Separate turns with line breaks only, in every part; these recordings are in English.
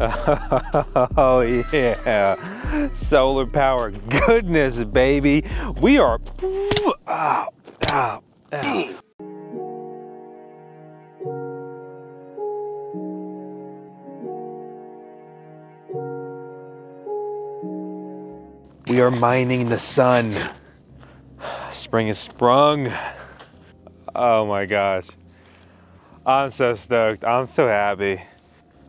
Oh yeah, solar power goodness, baby. We are. We are mining the sun. Spring is sprung. Oh my gosh. I'm so stoked. I'm so happy.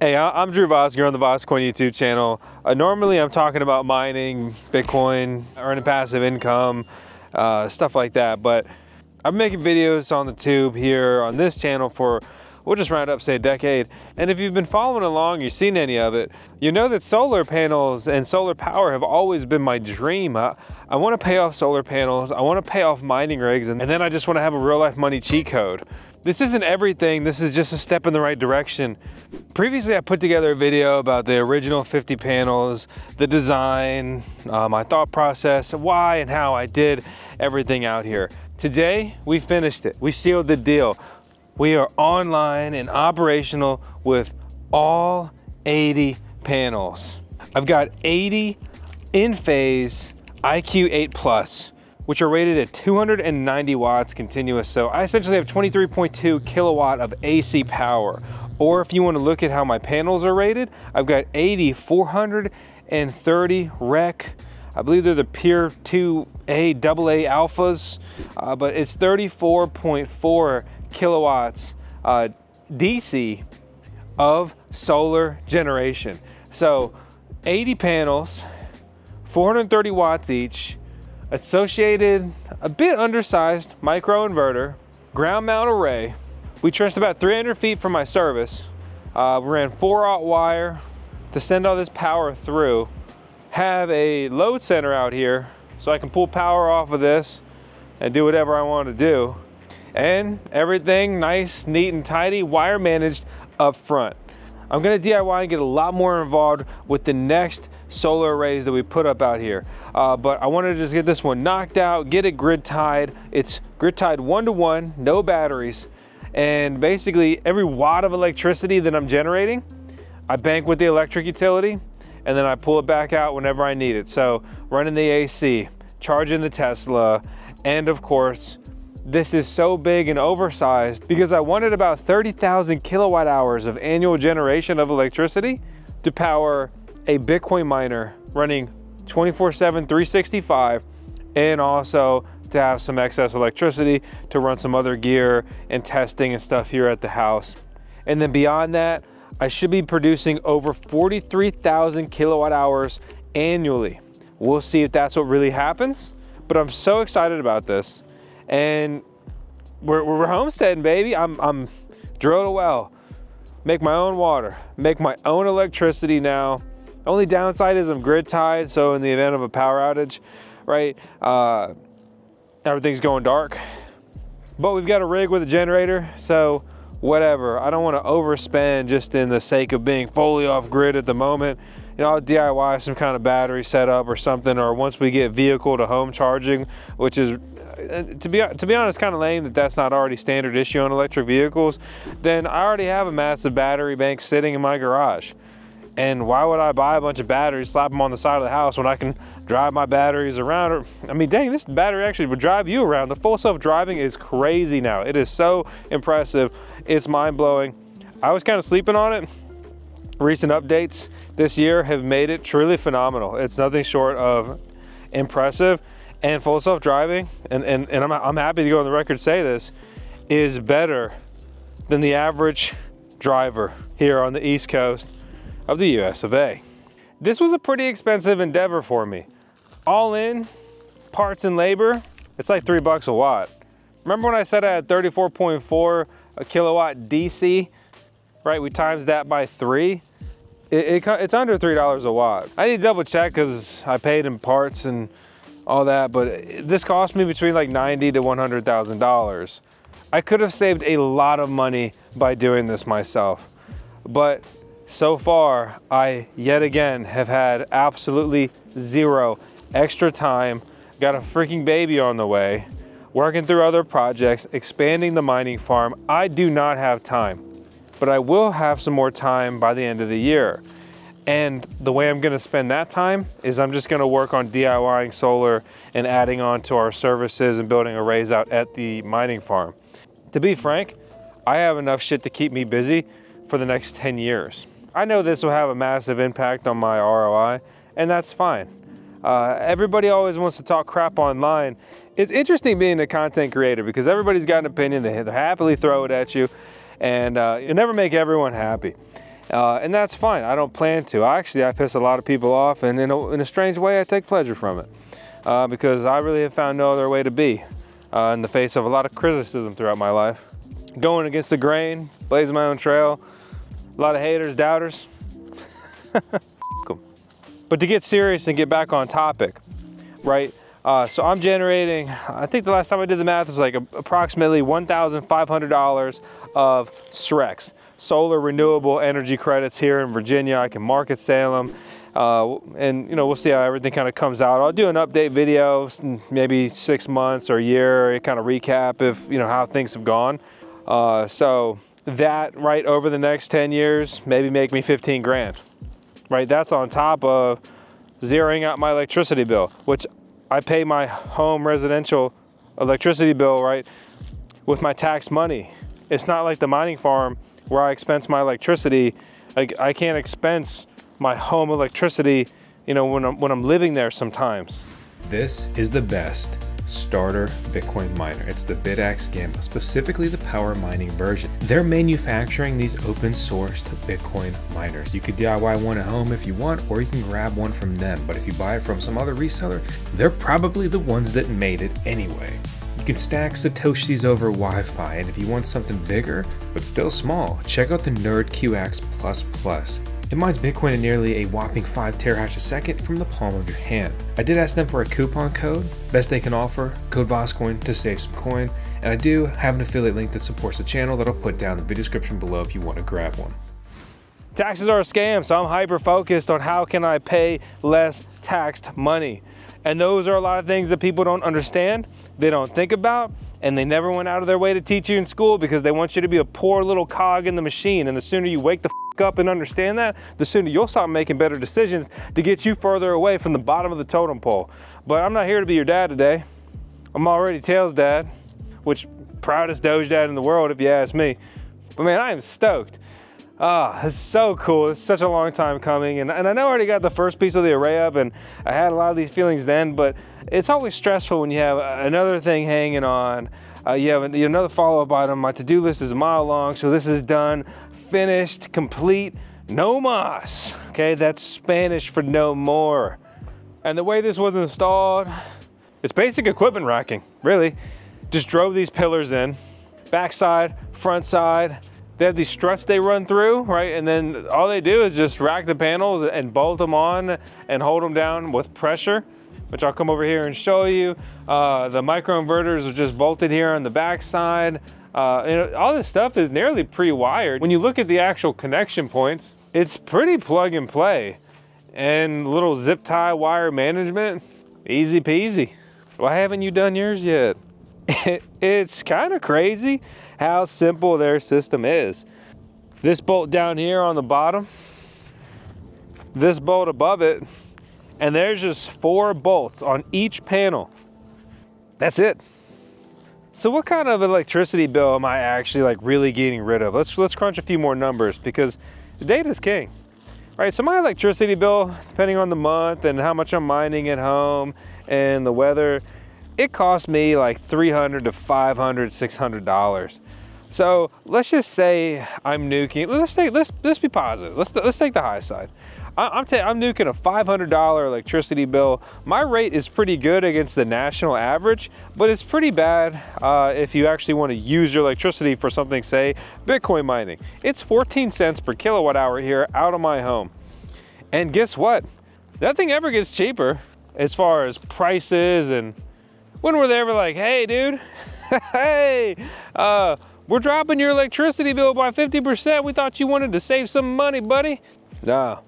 Hey, I'm Drew Vosker on the VoskCoin YouTube channel. Uh, normally I'm talking about mining, Bitcoin, earning passive income, uh, stuff like that, but I'm making videos on the tube here on this channel for, we'll just round up, say a decade. And if you've been following along, you've seen any of it, you know that solar panels and solar power have always been my dream. I, I wanna pay off solar panels, I wanna pay off mining rigs, and, and then I just wanna have a real life money cheat code. This isn't everything, this is just a step in the right direction. Previously, I put together a video about the original 50 panels, the design, uh, my thought process, why and how I did everything out here. Today, we finished it. We sealed the deal. We are online and operational with all 80 panels. I've got 80 Enphase IQ8 Plus which are rated at 290 watts continuous. So I essentially have 23.2 kilowatt of AC power. Or if you wanna look at how my panels are rated, I've got 80 430 REC. I believe they're the Pure 2A AA alphas, uh, but it's 34.4 kilowatts uh, DC of solar generation. So 80 panels, 430 watts each, associated, a bit undersized micro inverter, ground mount array. We trenched about 300 feet from my service. Uh, we ran four aught wire to send all this power through. Have a load center out here so I can pull power off of this and do whatever I want to do. And everything nice, neat and tidy, wire managed up front. I'm gonna DIY and get a lot more involved with the next solar arrays that we put up out here. Uh, but I wanted to just get this one knocked out, get it grid tied. It's grid tied one to one, no batteries. And basically every watt of electricity that I'm generating, I bank with the electric utility and then I pull it back out whenever I need it. So running the AC, charging the Tesla, and of course, this is so big and oversized because I wanted about 30,000 kilowatt hours of annual generation of electricity to power a Bitcoin miner running 24 7, 365, and also to have some excess electricity to run some other gear and testing and stuff here at the house. And then beyond that, I should be producing over 43,000 kilowatt hours annually. We'll see if that's what really happens, but I'm so excited about this and we're, we're homesteading, baby. I'm, I'm drilled a well, make my own water, make my own electricity now. Only downside is I'm grid tied, so in the event of a power outage, right, uh, everything's going dark. But we've got a rig with a generator, so whatever. I don't want to overspend just in the sake of being fully off grid at the moment. You know, I'll DIY some kind of battery setup or something, or once we get vehicle to home charging, which is Uh, to be to be honest, kind of lame that that's not already standard issue on electric vehicles. Then I already have a massive battery bank sitting in my garage. And why would I buy a bunch of batteries, slap them on the side of the house when I can drive my batteries around? I mean, dang, this battery actually would drive you around. The full self-driving is crazy now. It is so impressive. It's mind-blowing. I was kind of sleeping on it. Recent updates this year have made it truly phenomenal. It's nothing short of impressive and full self-driving, and, and, and I'm, I'm happy to go on the record say this, is better than the average driver here on the East Coast of the US of A. This was a pretty expensive endeavor for me. All in, parts and labor, it's like three bucks a watt. Remember when I said I had 34.4 a kilowatt DC, right? We times that by three. It, it, it's under $3 a watt. I need to double check because I paid in parts and all that, but this cost me between like 90 to $100,000. I could have saved a lot of money by doing this myself, but so far, I yet again have had absolutely zero extra time, got a freaking baby on the way, working through other projects, expanding the mining farm. I do not have time, but I will have some more time by the end of the year. And the way I'm gonna spend that time is I'm just gonna work on DIYing solar and adding on to our services and building arrays out at the mining farm. To be frank, I have enough shit to keep me busy for the next 10 years. I know this will have a massive impact on my ROI, and that's fine. Uh, everybody always wants to talk crap online. It's interesting being a content creator because everybody's got an opinion. They happily throw it at you, and uh, you never make everyone happy. Uh, and that's fine. I don't plan to. Actually, I piss a lot of people off, and in a, in a strange way, I take pleasure from it uh, because I really have found no other way to be uh, in the face of a lot of criticism throughout my life. Going against the grain, blazing my own trail, a lot of haters, doubters. But to get serious and get back on topic, right? Uh, so I'm generating, I think the last time I did the math is like a, approximately $1,500 of SRECs, solar renewable energy credits here in Virginia. I can market sale them. Uh, and you know, we'll see how everything kind of comes out. I'll do an update video, maybe six months or a year, kind of recap if, you know, how things have gone. Uh, so that right over the next 10 years, maybe make me 15 grand right? That's on top of zeroing out my electricity bill, which I pay my home residential electricity bill, right, with my tax money. It's not like the mining farm where I expense my electricity. I, I can't expense my home electricity, you know, when I'm, when I'm living there sometimes.
This is the best starter Bitcoin miner. It's the Bitaxe Gamma, specifically the power mining version. They're manufacturing these open sourced Bitcoin miners. You could DIY one at home if you want, or you can grab one from them. But if you buy it from some other reseller, they're probably the ones that made it anyway. You can stack Satoshis over Wi-Fi, and if you want something bigger, but still small, check out the NerdQAxe++. It mines Bitcoin at nearly a whopping 5 terahash a second from the palm of your hand. I did ask them for a coupon code, best they can offer, code VOSKCOIN to save some coin, and I do have an affiliate link that supports the channel that I'll put down in the video description below if you want to grab one.
Taxes are a scam, so I'm hyper focused on how can I pay less taxed money. And those are a lot of things that people don't understand, they don't think about, and they never went out of their way to teach you in school because they want you to be a poor little cog in the machine. And the sooner you wake the up and understand that, the sooner you'll start making better decisions to get you further away from the bottom of the totem pole. But I'm not here to be your dad today. I'm already Tails dad, which proudest Doge dad in the world if you ask me. But man, I am stoked. Ah, oh, it's so cool. It's such a long time coming. And, and I know I already got the first piece of the array up and I had a lot of these feelings then, but it's always stressful when you have another thing hanging on. Uh, you have another follow-up item. My to-do list is a mile long, so this is done, finished, complete, no más. Okay, that's Spanish for no more. And the way this was installed, it's basic equipment racking, really. Just drove these pillars in, backside, front side, they have these struts they run through, right? And then all they do is just rack the panels and bolt them on and hold them down with pressure, which I'll come over here and show you. Uh, the microinverters are just bolted here on the back side. Uh, and all this stuff is nearly pre-wired. When you look at the actual connection points, it's pretty plug and play. And little zip tie wire management, easy peasy. Why haven't you done yours yet? it's kind of crazy how simple their system is. This bolt down here on the bottom, this bolt above it, and there's just four bolts on each panel. That's it. So what kind of electricity bill am I actually like really getting rid of? Let's let's crunch a few more numbers because data is king. Right, so my electricity bill, depending on the month and how much I'm mining at home and the weather, it cost me like 300 to 500, 600 dollars. So let's just say I'm nuking. Let's take let's let's be positive. Let's let's take the high side. I, am I'm nuking a $500 electricity bill. My rate is pretty good against the national average, but it's pretty bad uh, if you actually want to use your electricity for something, say Bitcoin mining. It's 14 cents per kilowatt hour here out of my home. And guess what? Nothing ever gets cheaper as far as prices and when were they ever like, hey, dude, hey, uh, we're dropping your electricity bill by 50%. We thought you wanted to save some money, buddy. Nah,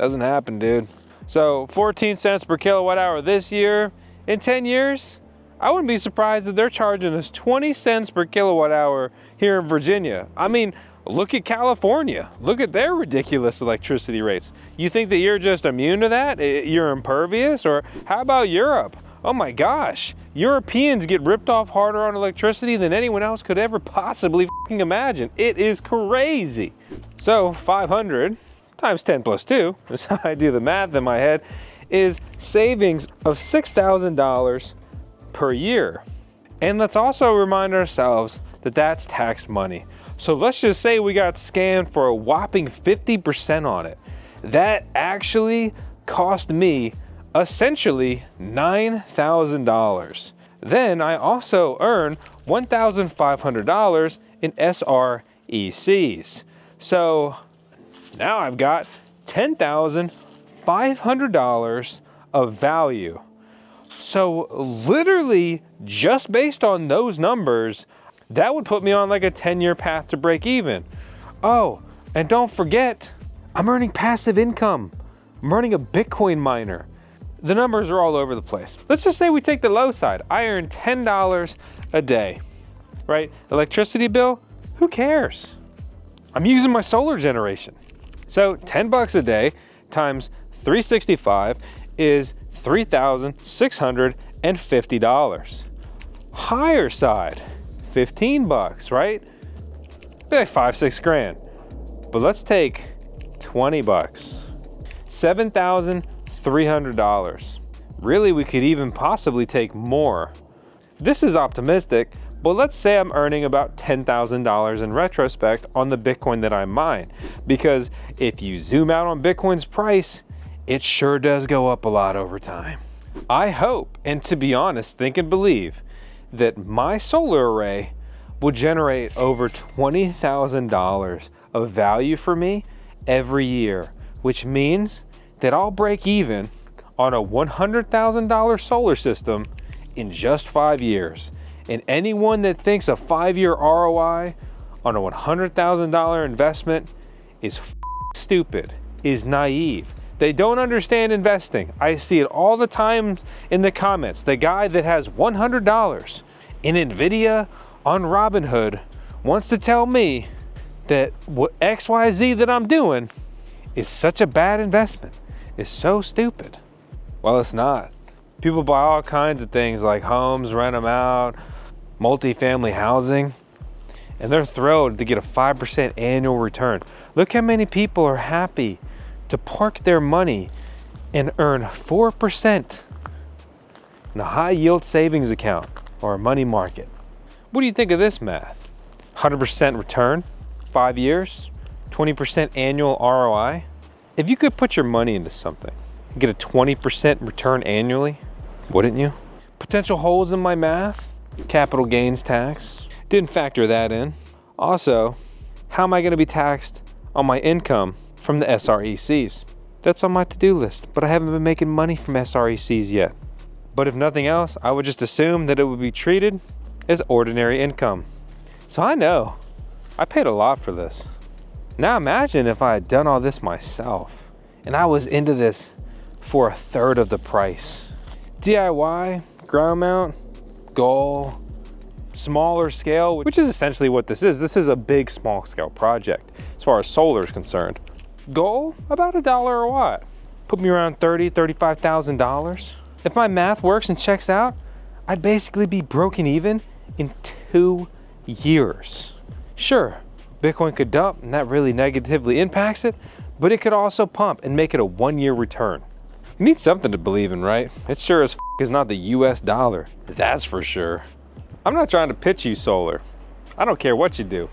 doesn't happen, dude. So 14 cents per kilowatt hour this year. In 10 years, I wouldn't be surprised if they're charging us 20 cents per kilowatt hour here in Virginia. I mean, Look at California. Look at their ridiculous electricity rates. You think that you're just immune to that? You're impervious? Or how about Europe? Oh my gosh, Europeans get ripped off harder on electricity than anyone else could ever possibly imagine. It is crazy. So 500 times 10 plus 2, is how I do the math in my head, is savings of $6,000 per year. And let's also remind ourselves that that's taxed money. So let's just say we got scammed for a whopping 50% on it. That actually cost me essentially $9,000. Then I also earn $1,500 in SRECs. So now I've got $10,500 of value. So literally just based on those numbers, that would put me on like a 10 year path to break even. Oh, and don't forget, I'm earning passive income. I'm running a Bitcoin miner. The numbers are all over the place. Let's just say we take the low side. I earn $10 a day, right? Electricity bill, who cares? I'm using my solar generation. So 10 bucks a day times 365 is $3,650. Higher side, 15 bucks, right? Be like five, six grand. But let's take 20 bucks. $7,300. Really, we could even possibly take more. This is optimistic, but let's say I'm earning about $10,000 in retrospect on the Bitcoin that I mine. Because if you zoom out on Bitcoin's price, it sure does go up a lot over time. I hope, and to be honest, think and believe, that my solar array will generate over $20,000 of value for me every year, which means that I'll break even on a $100,000 solar system in just five years. And anyone that thinks a five year ROI on a $100,000 investment is stupid, is naive. They don't understand investing. I see it all the time in the comments. The guy that has $100 in NVIDIA on Robinhood wants to tell me that what XYZ that I'm doing is such a bad investment. It's so stupid. Well, it's not. People buy all kinds of things like homes, rent them out, multifamily housing, and they're thrilled to get a 5% annual return. Look how many people are happy to park their money and earn 4% in a high yield savings account or a money market. What do you think of this math? 100% return, five years, 20% annual ROI. If you could put your money into something, get a 20% return annually, wouldn't you? Potential holes in my math, capital gains tax, didn't factor that in. Also, how am I gonna be taxed on my income from the SRECs. That's on my to-do list, but I haven't been making money from SRECs yet. But if nothing else, I would just assume that it would be treated as ordinary income. So I know, I paid a lot for this. Now imagine if I had done all this myself and I was into this for a third of the price. DIY, ground mount, goal, smaller scale, which is essentially what this is. This is a big small scale project as far as solar is concerned goal, about a dollar a watt. Put me around $30, $35,000. If my math works and checks out, I'd basically be broken even in two years. Sure, Bitcoin could dump and that really negatively impacts it, but it could also pump and make it a one year return. You need something to believe in, right? It sure as is not the US dollar, that's for sure. I'm not trying to pitch you solar. I don't care what you do.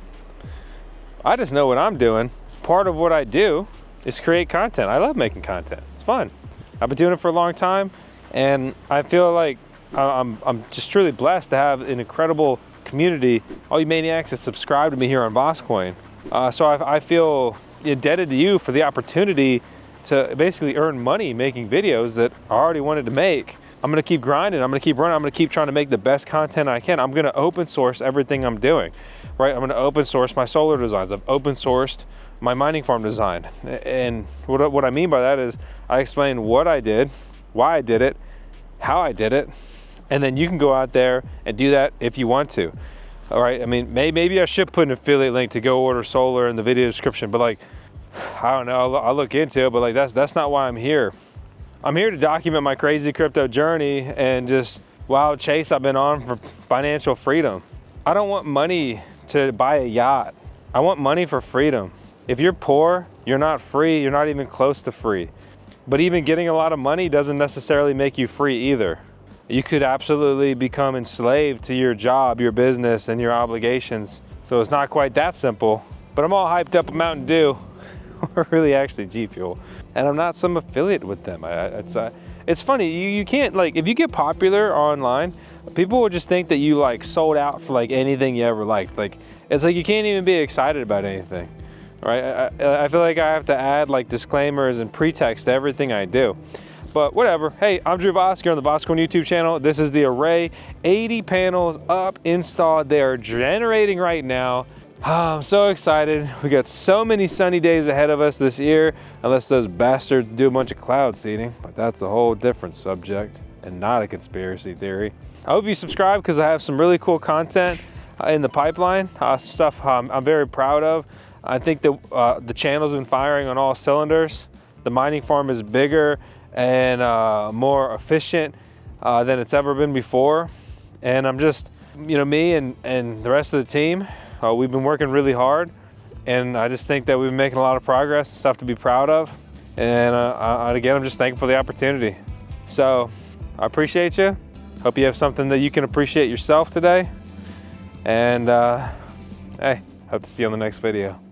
I just know what I'm doing part of what I do is create content. I love making content. It's fun. I've been doing it for a long time, and I feel like I'm, I'm just truly blessed to have an incredible community, all you maniacs that subscribe to me here on VoskCoin. Uh, so I, I feel indebted to you for the opportunity to basically earn money making videos that I already wanted to make. I'm gonna keep grinding, I'm gonna keep running, I'm gonna keep trying to make the best content I can. I'm gonna open source everything I'm doing, right? I'm gonna open source my solar designs. I've open sourced my mining farm design. And what, what I mean by that is I explain what I did, why I did it, how I did it, and then you can go out there and do that if you want to. All right, I mean, may, maybe I should put an affiliate link to go order solar in the video description, but like, I don't know, I'll, I'll look into it, but like, that's, that's not why I'm here. I'm here to document my crazy crypto journey and just wild chase I've been on for financial freedom. I don't want money to buy a yacht. I want money for freedom. If you're poor, you're not free, you're not even close to free. But even getting a lot of money doesn't necessarily make you free either. You could absolutely become enslaved to your job, your business, and your obligations. So it's not quite that simple. But I'm all hyped up with Mountain Dew, or really actually G Fuel, and I'm not some affiliate with them. I, it's uh, it's funny you, you can't like if you get popular online, people will just think that you like sold out for like anything you ever liked. Like it's like you can't even be excited about anything right? I, I, feel like I have to add like disclaimers and pretext to everything I do. But whatever. Hey, I'm Drew Voskuigh on the VoskCoin YouTube channel. This is the Array 80 panels up, installed. They are generating right now. Oh, I'm so excited. We got so many sunny days ahead of us this year, unless those bastards do a bunch of cloud seeding, but that's a whole different subject and not a conspiracy theory. I hope you subscribe because I have some really cool content uh, in the pipeline, uh, stuff I'm very proud of. I think the, uh, the channel's been firing on all cylinders. The mining farm is bigger and uh, more efficient uh, than it's ever been before. And I'm just, you know, me and, and the rest of the team, uh, we've been working really hard. And I just think that we've been making a lot of progress and stuff to be proud of. And uh, again, I'm just thankful for the opportunity. So I appreciate you. Hope you have something that you can appreciate yourself today. And uh, hey, hope to see you on the next video.